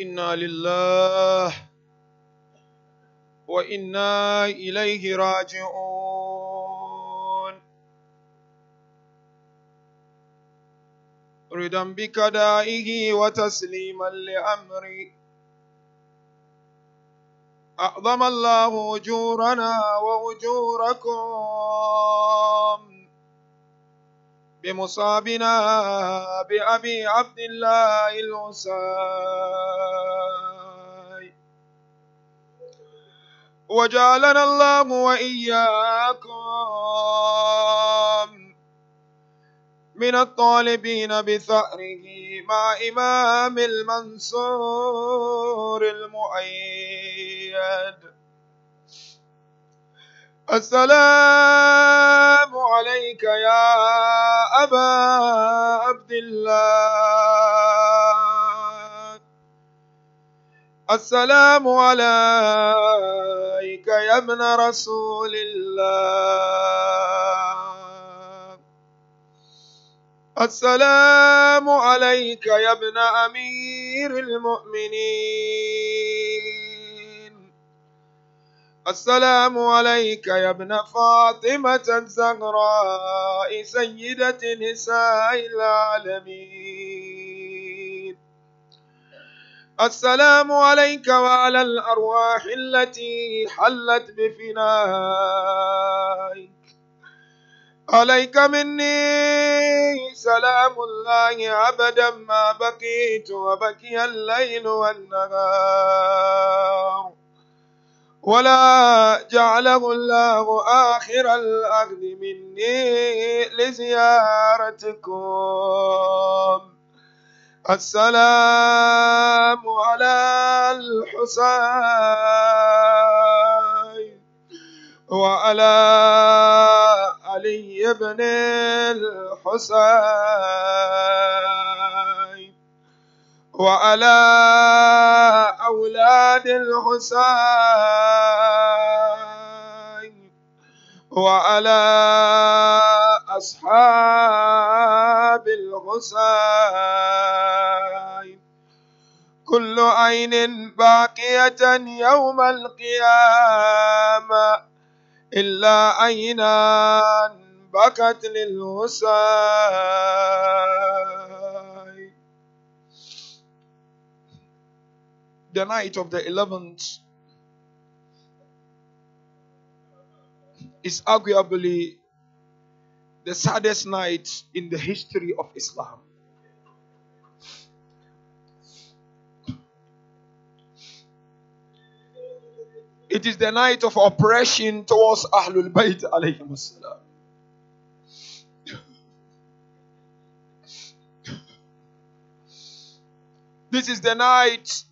إنا لله وإنا إليه راجعون. ردا بكدائه وتسليما لأمري. أعظم الله أجورنا وأجوركم. بمصابنا بأبي عبد الله الوسائي وجعلنا الله وإياكم من الطالبين بثأره مع إمام المنصور المؤيد. السلام عليك يا أبا عبد الله. السلام عليك يا ابن رسول الله. السلام عليك يا ابن أمير المؤمنين. السلام عليك يا ابن فاطمة الزهراء سيدة نساء العالمين. السلام عليك وعلى الأرواح التي حلت بفنائك. عليك مني سلام الله أبدا ما بقيت وبكي الليل والنهار. ولا جعله الله آخر الأخذ مني لزيارتكم. السلام على الحسين وعلى علي بن الحسين. وعلى أولاد الحسين وعلى أصحاب الحسين. كل عين باقية يوم القيامة إلا عينا بكت للحسين. The night of the 11th is arguably the saddest night in the history of Islam. It is the night of oppression towards Ahlul Bayt alayhim salam. This is the night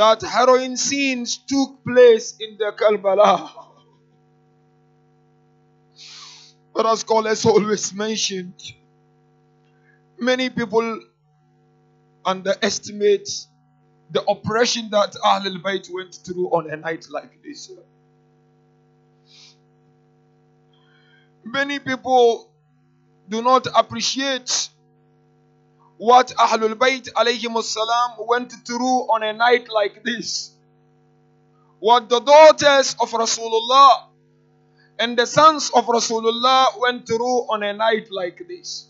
that heroin scenes took place in the Karbala. But as scholars always mentioned, many people underestimate the oppression that Ahlul Bayt went through on a night like this. Many people do not appreciate what Ahlul Bayt alayhim salam went through on a night like this. What the daughters of Rasulullah and the sons of Rasulullah went through on a night like this.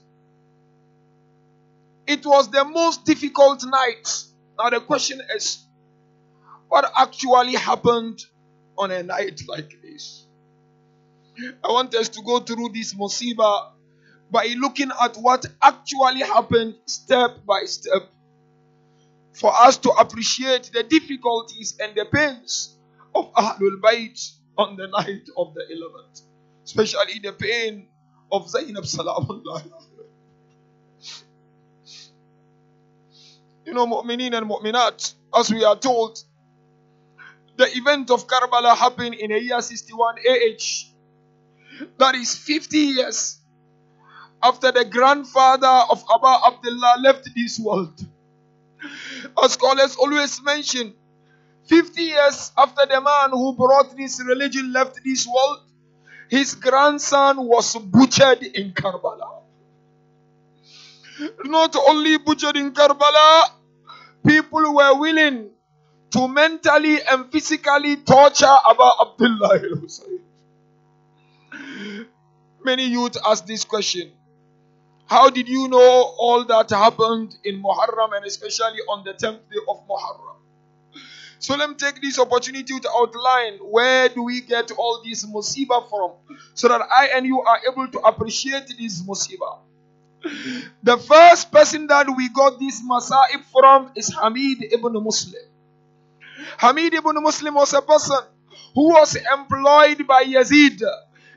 It was the most difficult night. Now the question is, what actually happened on a night like this? I want us to go through this musibah by looking at what actually happened step by step for us to appreciate the difficulties and the pains of Ahlul Bayt on the night of the 11th, especially the pain of Zainab Salamullah. You know, mu'minin and mu'minat, as we are told, the event of Karbala happened in the year 61 AH. That is 50 years after the grandfather of Abba Abdullah left this world. As scholars always mention, 50 years after the man who brought this religion left this world, his grandson was butchered in Karbala. Not only butchered in Karbala, people were willing to mentally and physically torture Aba Abdullah. Many youth ask this question. How did you know all that happened in Muharram and especially on the 10th day of Muharram? So let me take this opportunity to outline where do we get all this musibah from so that I and you are able to appreciate this musibah. The first person that we got this masaib from is Hamid ibn Muslim. Hamid ibn Muslim was a person who was employed by Yazid.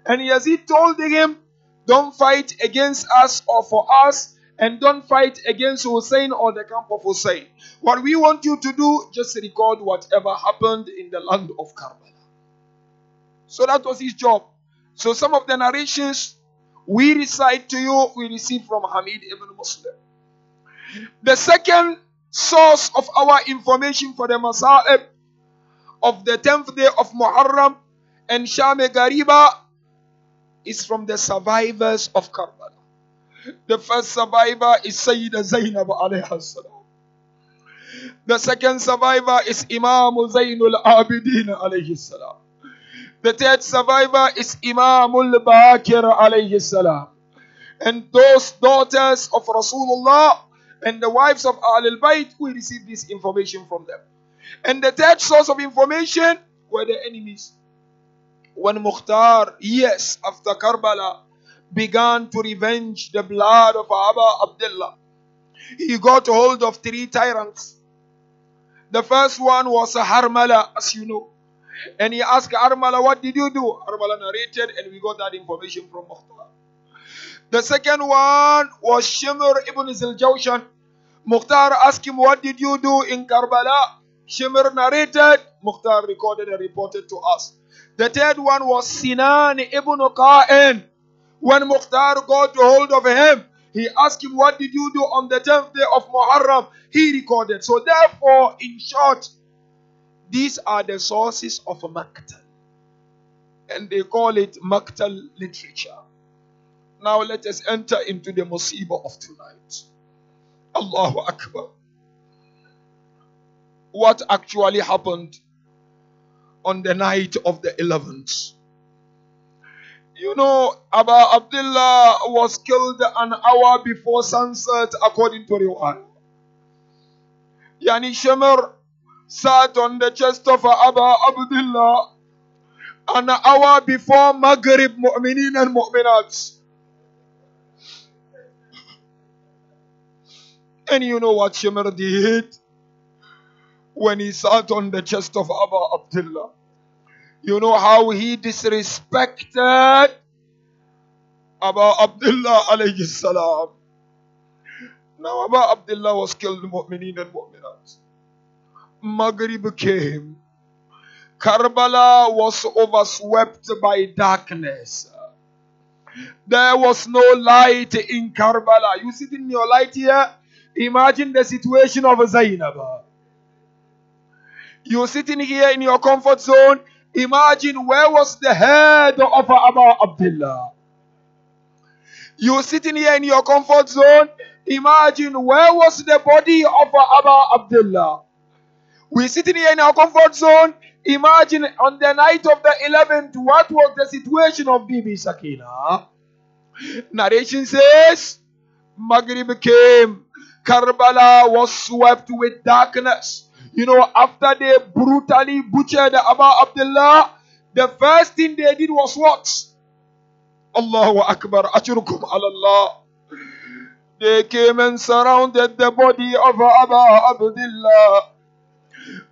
And Yazid told him, Don't fight against us or for us, and don't fight against Hussein or the camp of Hussein. What we want you to do, just record whatever happened in the land of Karbala. So that was his job. So some of the narrations we recite to you, we receive from Hamid ibn Muslim. The second source of our information for the Masa'ib of the 10th day of Muharram and Shaame Gharibaan is from the survivors of Karbala. The first survivor is Sayyida Zainab alayhi salam. The second survivor is Imam Zainul Abidin alayhi salam. The third survivor is Imam al-Baqir alayhi salam. And those daughters of Rasulullah and the wives of Al Bayt, we received this information from them. And the third source of information were the enemies. When Mukhtar, yes, after Karbala, began to revenge the blood of Aba Abdullah, he got hold of three tyrants. The first one was Harmala, as you know. And he asked Harmala, What did you do? Harmala narrated, and we got that information from Mukhtar. The second one was Shimr ibn Ziljawshan. Mukhtar asked him, What did you do in Karbala? Shimr narrated, Mukhtar recorded and reported to us. The third one was Sinan ibn Qa'in. When Mukhtar got hold of him, he asked him, What did you do on the 10th day of Muharram? He recorded. So, therefore, in short, these are the sources of Maktal. And they call it Maktal literature. Now, let us enter into the Musibah of tonight. Allahu Akbar. What actually happened on the night of the 11th? You know, Abu Abdullah was killed an hour before sunset, according to Riwayah. Yani Shemr sat on the chest of Abu Abdullah an hour before Maghrib, Mu'minin and Mu'minat. And you know what Shemr did when he sat on the chest of Abu Abdullah? You know how he disrespected Abu Abdullah alayhi salam. Now Abu Abdullah was killed, mu'mineen and mu'minat. Maghrib came. Karbala was overswept by darkness. There was no light in Karbala. You sit in your light here. Imagine the situation of Zainab. You're sitting here in your comfort zone. Imagine where was the head of Abu Abdullah. You're sitting here in your comfort zone. Imagine where was the body of Abu Abdullah. We're sitting here in our comfort zone. Imagine on the night of the 11th, what was the situation of Bibi Sakina? Narration says, Maghrib came. Karbala was swept with darkness. You know, after they brutally butchered Abu Abdullah, the first thing they did was what? Allahu Akbar, Ajrukum Allah. They came and surrounded the body of Abu Abdullah.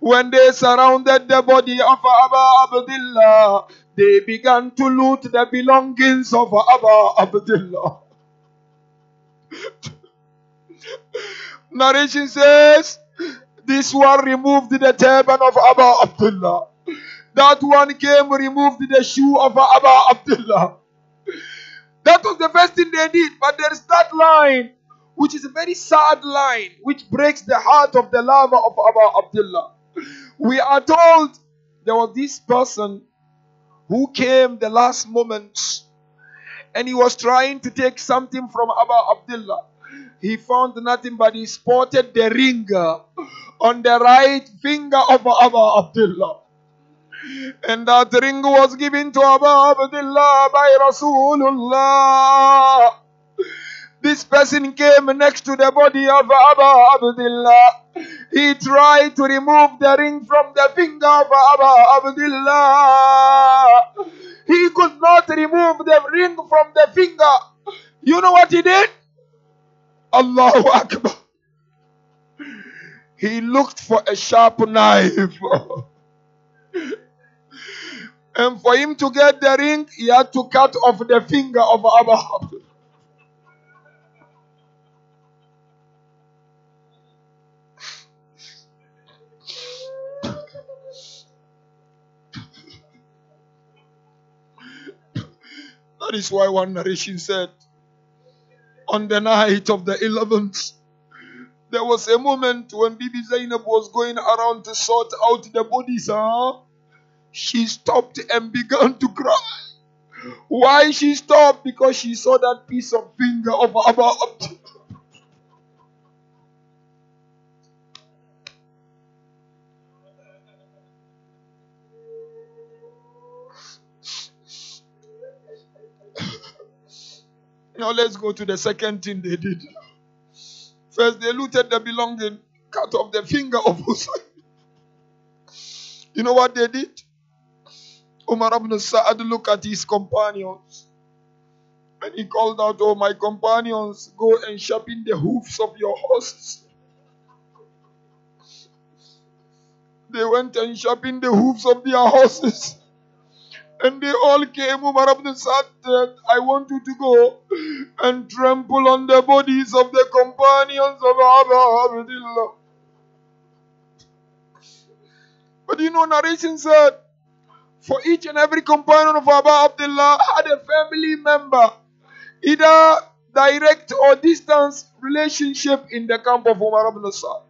When they surrounded the body of Abu Abdullah, they began to loot the belongings of Abu Abdullah. Narration says, this one removed the turban of Abu Abdullah. That one came, removed the shoe of Abu Abdullah. That was the first thing they did. But there is that line, which is a very sad line, which breaks the heart of the lover of Abu Abdullah. We are told there was this person who came the last moment and he was trying to take something from Abu Abdullah. he found nothing but he spotted the ring on the right finger of Abu Abdullah. And that ring was given to Abu Abdullah by Rasulullah. This person came next to the body of Abu Abdullah. He tried to remove the ring from the finger of Abu Abdullah. He could not remove the ring from the finger. You know what he did? Allahu Akbar. He looked for a sharp knife. and for him to get the ring, he had to cut off the finger of Abdullah. That is why one narration said, on the night of the 11th, there was a moment when Bibi Zainab was going around to sort out the bodies. Huh? She stopped and began to cry. Why she stopped? Because she saw that piece of finger of Abba. Now let's go to the second thing they did. First, they looted the belonging, cut off the finger of Hussein. You know what they did? Umar ibn Sa'ad looked at his companions and he called out, Oh, my companions, go and sharpen the hoofs of your horses. They went and sharpened the hoofs of their horses. And they all came. Umar ibn Sa'd I want you to go and trample on the bodies of the companions of Abu Abdullah. But you know, narration said, for each and every companion of Abu Abdullah had a family member, either direct or distance relationship in the camp of Umar ibn Sa'd.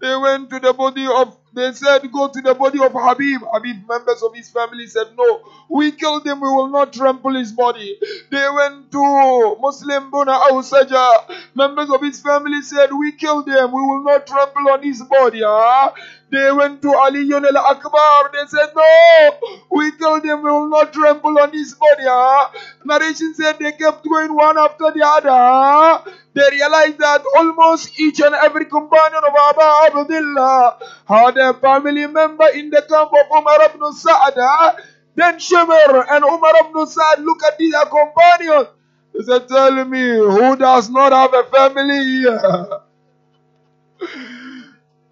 They went to the body of they said, Go to the body of Habib. Habib, members of his family said, No, we killed him, we will not trample his body. They went to Muslim Buna Awsaja. Members of his family said, We killed him, we will not trample on his body. Huh? They went to Ali al Akbar. They said, No, we killed him, we will not trample on his body. Huh? Narration said they kept going one after the other. They realized that almost each and every companion of Abu Abdullah had a family member in the camp of Umar ibn Sa'ad. Then Shimr and Umar ibn Sa'ad look at their companions. They said, Tell me, who does not have a family here?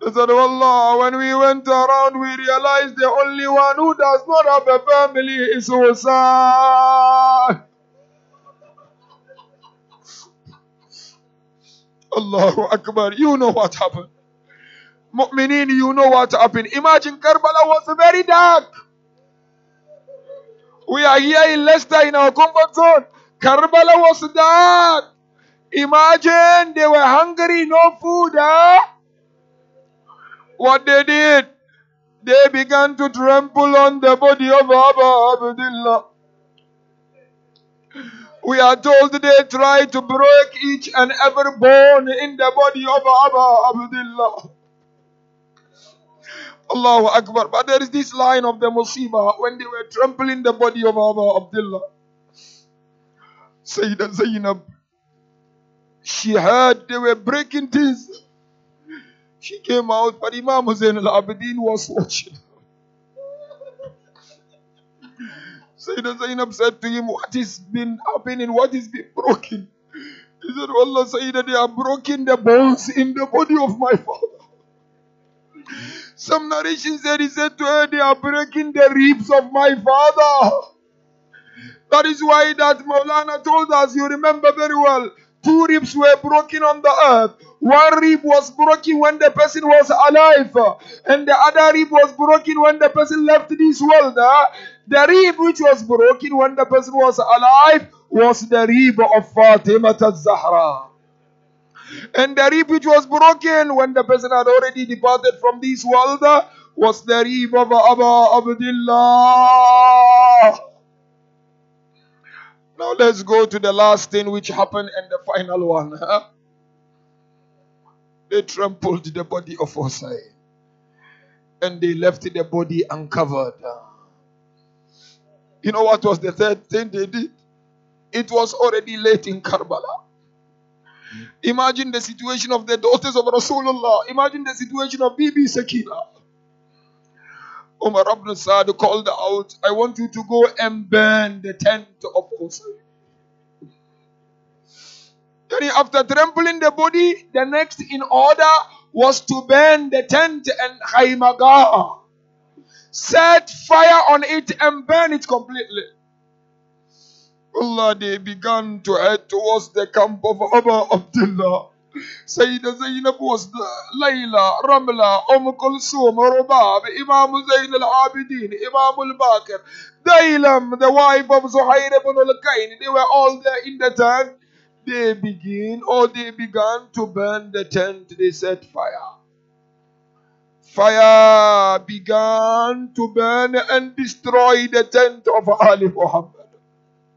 They said, Allah, when we went around, we realized the only one who does not have a family is Hussein. Allahu Akbar. You know what happened. Mu'mineen, you know what happened. Imagine Karbala was very dark. We are here in Leicester in our comfort zone. Karbala was dark. Imagine they were hungry, no food. Huh? What they did, they began to trample on the body of Abu Abdullah. We are told they tried to break each and every bone in the body of Abu Abdullah. Allahu Akbar. But there is this line of the Musibah when they were trampling the body of Abu Abdullah. Sayyidah Zainab, she heard they were breaking things. She came out, but Imam Hussein al Abidin was watching. Sayyidah Zainab said to him, What is been happening? What is been broken? He said, Allah Sayyidah, they are broken the bones in the body of my father. Some narration said, He said to her, They are breaking the ribs of my father. That is why that Maulana told us, you remember very well, two ribs were broken on the earth. One rib was broken when the person was alive, and the other rib was broken when the person left this world. The rib which was broken when the person was alive was the rib of Fatima Zahra. And the rib which was broken when the person had already departed from this world was the rib of Abu Abdullah. Now let's go to the last thing which happened and the final one. They trampled the body of Hossein and they left the body uncovered. You know what was the third thing they did? It was already late in Karbala. Imagine the situation of the daughters of Rasulullah. Imagine the situation of Bibi Sakina. Umar ibn Sa'd called out, I want you to go and burn the tent of Hussein. After trampling the body, the next in order was to burn the tent and Khaymaga. Set fire on it and burn it completely. Allah, they began to head towards the camp of Abu Abdullah. Zainab was the Layla, Ramla, Umm Kulsum, Rubab, Imam Zayn al-Abidin, Imam al-Baqir, Dailam, the wife of Zuhair ibn al-Kain. They were all there in the tent. They begin or they began to burn the tent. They set fire. Fire began to burn and destroy the tent of Ali Muhammad.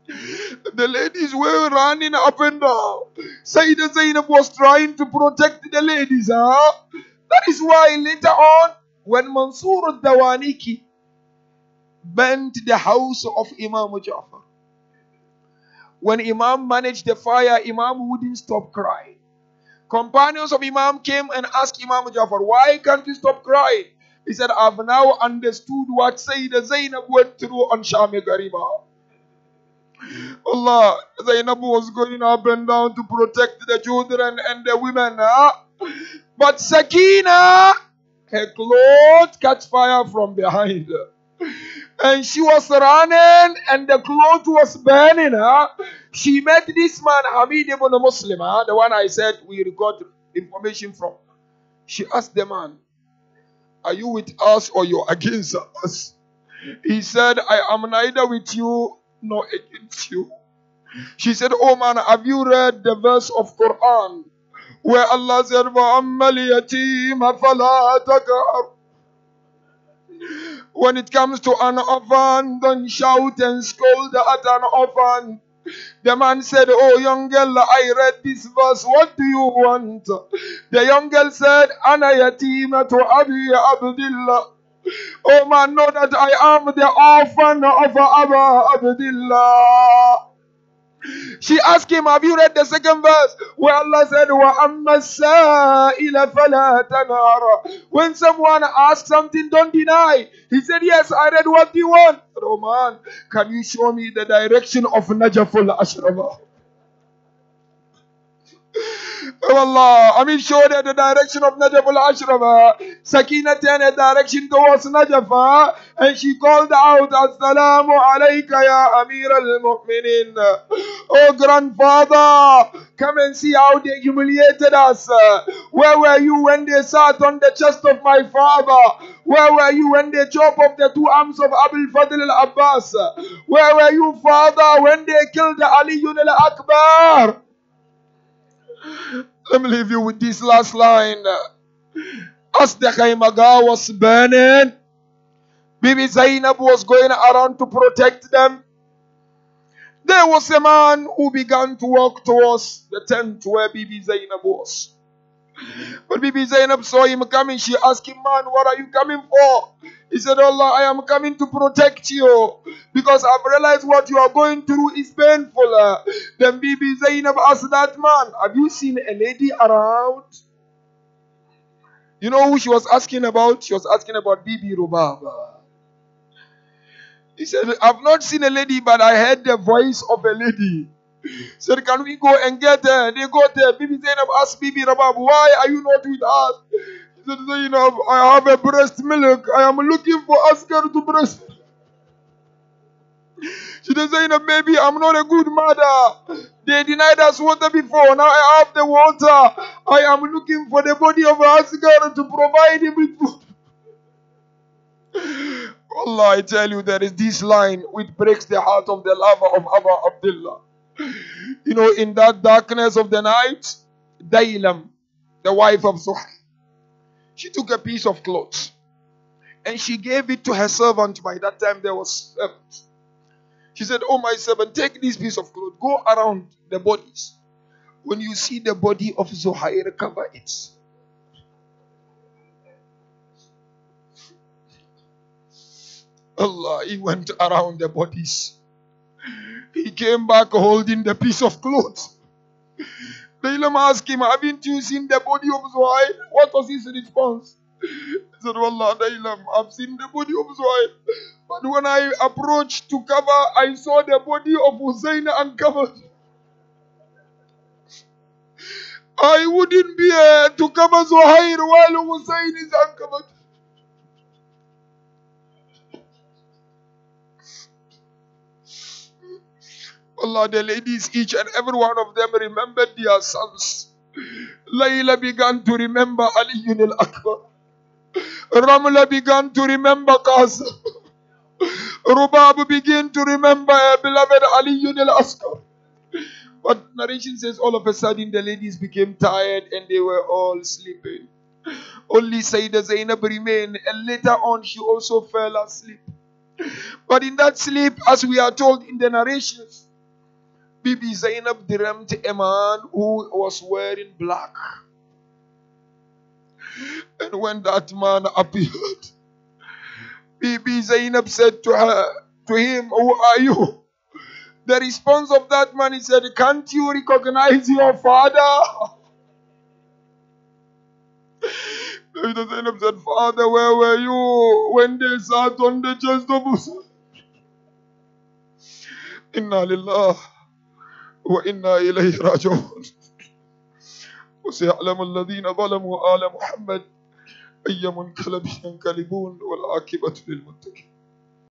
The ladies were running up and down. Sayyidah Zainab was trying to protect the ladies. Huh? That is why later on, when Mansur al-Dawaniki burnt the house of Imam Jafar, when Imam managed the fire, Imam wouldn't stop crying. Companions of Imam came and asked Imam Jafar, Why can't you stop crying? He said, I've now understood what Sayyidah Zainab went through on Shaame Gharibaan. Allah, Zainab was going up and down to protect the children and the women. Huh? But Sakina, her clothes catch fire from behind. And she was running and the cloth was burning her. She met this man, Hamid ibn Muslim, huh? the one I said we record information from. She asked the man, Are you with us or you're against us? He said, I am neither with you no against you. She said, Oh man, have you read the verse of Quran where Allah said, When it comes to an orphan, don't shout and scold at an orphan. The man said, Oh, young girl, I read this verse. What do you want? The young girl said, Anayatima to Abi Abdullah. Oh man, know that I am the orphan of Abu Abdullah. She asked him, Have you read the second verse? Where Allah said, When someone asks something, don't deny. He said, Yes, I read what you want. Oh man, can you show me the direction of Najaful Ashrama? Oh Allah, I mean, show them the direction of Najaf al-Ashraf. Eh? Sakina turned a direction towards Najaf eh? and she called out, Assalamu alayka ya Amir al-Mu'minin. Oh grandfather, come and see how they humiliated us. Where were you when they sat on the chest of my father? Where were you when they chopped off the two arms of Abul Fadl al-Abbas? Where were you, father, when they killed Ali al-Akbar? Let me leave you with this last line. As the Khaymaga was burning, Bibi Zainab was going around to protect them. There was a man who began to walk towards the tent where Bibi Zainab was. When Bibi Zainab saw him coming, she asked him, Man, what are you coming for? He said, Allah, I am coming to protect you because I've realized what you are going through is painful. Then Bibi Zainab asked that man, Have you seen a lady around? You know who she was asking about? She was asking about Bibi Rubaba. He said, I've not seen a lady, but I heard the voice of a lady. Said, Can we go and get her? They go there. Bibi Zainab asked Bibi Rabab, Why are you not with us? He said, Zainab, I have a breast milk. I am looking for Asghar to breast. She said, Zainab, maybe I'm not a good mother. They denied us water before. Now I have the water. I am looking for the body of Asghar to provide him with food. Allah, I tell you, there is this line which breaks the heart of the lover of Abu Abdullah. you know, in that darkness of the night, Dailam, the wife of Zuhair, she took a piece of cloth and she gave it to her servant. By that time, there was. She said, Oh, my servant, take this piece of cloth, go around the bodies. When you see the body of Zuhair, cover it. Allah, he went around the bodies. He came back holding the piece of cloth. Balaam asked him, Haven't you seen the body of Zuhair? What was his response? He said, Wallah, Balaam, I've seen the body of Zuhair. But when I approached to cover, I saw the body of Hussein uncovered. I wouldn't be here to cover Zuhair while Hussein is uncovered. Oh Allah, the ladies, each and every one of them remembered their sons. Layla began to remember Ali al Akbar. Ramla began to remember Qasim. Rubab began to remember her beloved Ali al Asghar. But narration says all of a sudden the ladies became tired and they were all sleeping. Only Sayyidah Zainab remained and later on she also fell asleep. But in that sleep, as we are told in the narrations, Bibi Zainab dreamt a man who was wearing black. And when that man appeared, Bibi Zainab said to her, to him, Who are you? The response of that man, he said, Can't you recognize your father? Bibi Zainab said, Father, where were you when they sat on the chest of Musa? Inna lillah. وإنا إليه راجعون. وسيعلم الذين ظلموا آل محمد أي منقلب ينقلبون والعاقبة للمتقين.